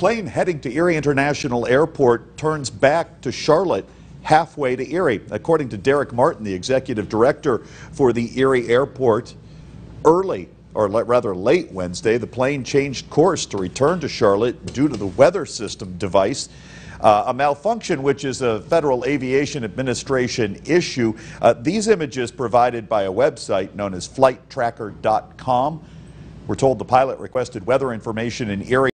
plane heading to Erie International Airport turns back to Charlotte halfway to Erie. According to Derek Martin, the executive director for the Erie Airport, early or rather late Wednesday, the plane changed course to return to Charlotte due to the weather system device. Uh, a malfunction which is a Federal Aviation Administration issue. Uh, these images provided by a website known as flighttracker.com. We're told the pilot requested weather information in Erie.